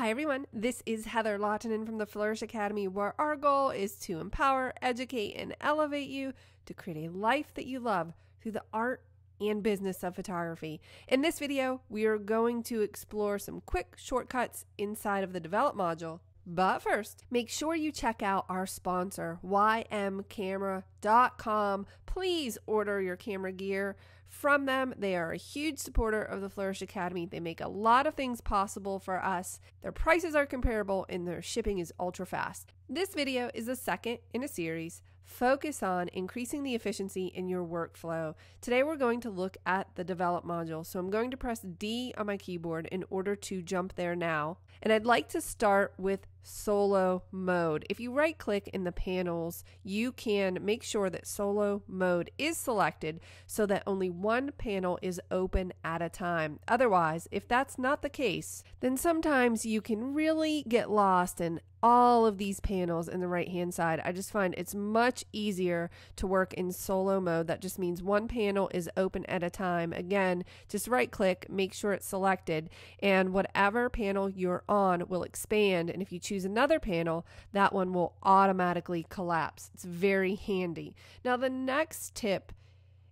Hi, everyone. This is Heather Lahtinen from the Flourish Academy, where our goal is to empower, educate, and elevate you to create a life that you love through the art and business of photography. In this video, we are going to explore some quick shortcuts inside of the Develop module. But first, make sure you check out our sponsor, ymcamera.com. Please order your camera gear from them. They are a huge supporter of the Flourish Academy. They make a lot of things possible for us. Their prices are comparable and their shipping is ultra fast. This video is the second in a series. Focus on increasing the efficiency in your workflow. Today we're going to look at the develop module. So I'm going to press D on my keyboard in order to jump there now. And I'd like to start with solo mode. If you right click in the panels, you can make sure that solo mode is selected so that only one panel is open at a time. Otherwise, if that's not the case, then sometimes you can really get lost in all of these panels in the right hand side. I just find it's much easier to work in solo mode. That just means one panel is open at a time. Again, just right click, make sure it's selected, and whatever panel you're on will expand. And if you choose another panel, that one will automatically collapse. It's very handy. Now, the next tip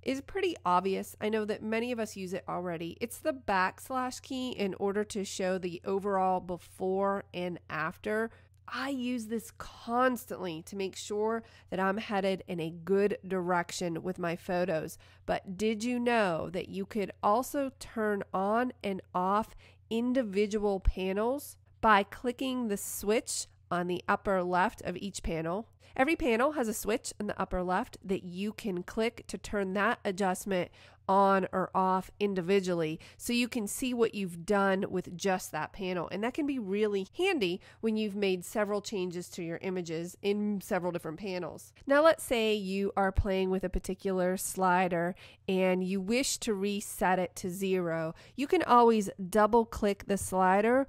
is pretty obvious. I know that many of us use it already. It's the backslash key in order to show the overall before and after I use this constantly to make sure that I'm headed in a good direction with my photos. But did you know that you could also turn on and off individual panels by clicking the switch on the upper left of each panel? Every panel has a switch in the upper left that you can click to turn that adjustment on or off individually so you can see what you've done with just that panel. And that can be really handy when you've made several changes to your images in several different panels. Now, let's say you are playing with a particular slider and you wish to reset it to zero. You can always double click the slider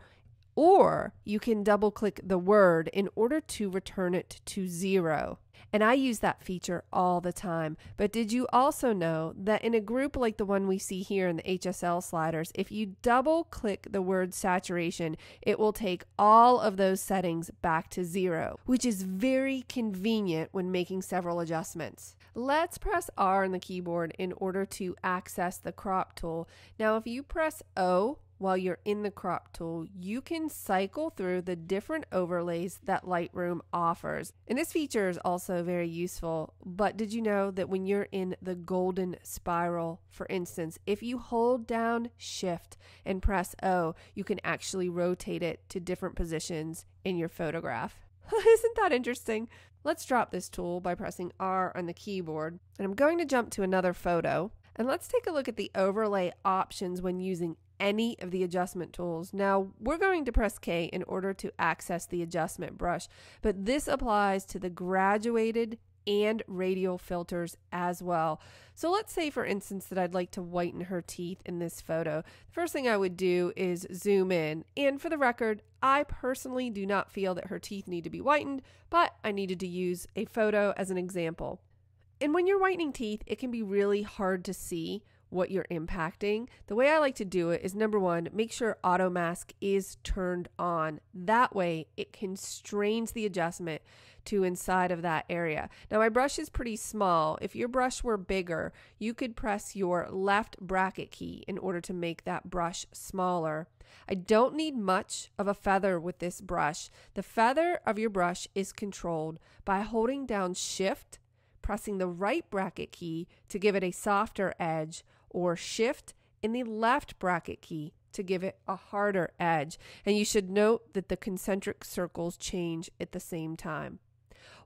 or you can double click the word in order to return it to zero. And I use that feature all the time. But did you also know that in a group like the one we see here in the HSL sliders, if you double click the word saturation, it will take all of those settings back to zero, which is very convenient when making several adjustments. Let's press R on the keyboard in order to access the crop tool. Now, if you press O, while you're in the crop tool, you can cycle through the different overlays that Lightroom offers. And this feature is also very useful. But did you know that when you're in the golden spiral, for instance, if you hold down Shift and press O, you can actually rotate it to different positions in your photograph? Isn't that interesting? Let's drop this tool by pressing R on the keyboard. And I'm going to jump to another photo. And let's take a look at the overlay options when using any of the adjustment tools. Now, we're going to press K in order to access the adjustment brush, but this applies to the graduated and radial filters as well. So let's say, for instance, that I'd like to whiten her teeth in this photo. The first thing I would do is zoom in. And for the record, I personally do not feel that her teeth need to be whitened, but I needed to use a photo as an example. And when you're whitening teeth, it can be really hard to see what you're impacting. The way I like to do it is number one, make sure auto mask is turned on. That way it constrains the adjustment to inside of that area. Now my brush is pretty small. If your brush were bigger, you could press your left bracket key in order to make that brush smaller. I don't need much of a feather with this brush. The feather of your brush is controlled by holding down shift pressing the right bracket key to give it a softer edge or shift in the left bracket key to give it a harder edge. And you should note that the concentric circles change at the same time.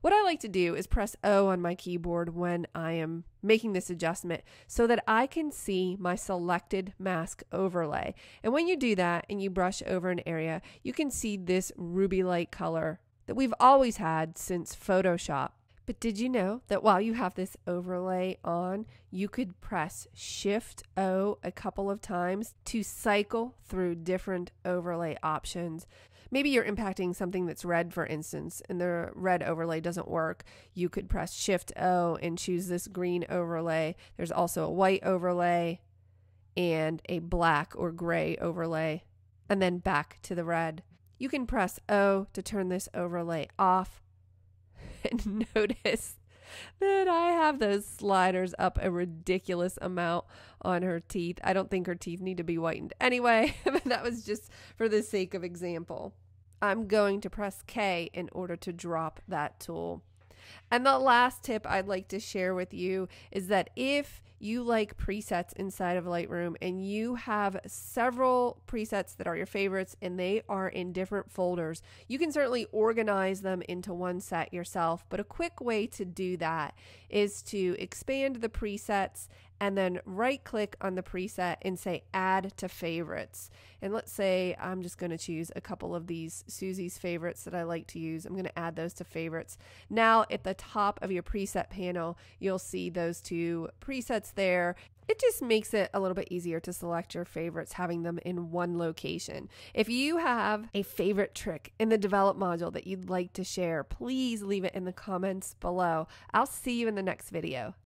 What I like to do is press O on my keyboard when I am making this adjustment so that I can see my selected mask overlay. And when you do that and you brush over an area, you can see this rubylith color that we've always had since Photoshop. But did you know that while you have this overlay on, you could press Shift O a couple of times to cycle through different overlay options? Maybe you're impacting something that's red, for instance, and the red overlay doesn't work. You could press Shift O and choose this green overlay. There's also a white overlay and a black or gray overlay, and then back to the red. You can press O to turn this overlay off. Notice that I have those sliders up a ridiculous amount on her teeth. I don't think her teeth need to be whitened anyway, but that was just for the sake of example. I'm going to press K in order to drop that tool. And the last tip I'd like to share with you is that if you like presets inside of Lightroom and you have several presets that are your favorites and they are in different folders, you can certainly organize them into one set yourself. But a quick way to do that is to expand the presets and then right click on the preset and say add to favorites. And let's say I'm just going to choose a couple of these Susie's favorites that I like to use. I'm going to add those to favorites. Now at the top of your preset panel, you'll see those two presets there. It just makes it a little bit easier to select your favorites having them in one location. If you have a favorite trick in the develop module that you'd like to share, please leave it in the comments below. I'll see you in the next video.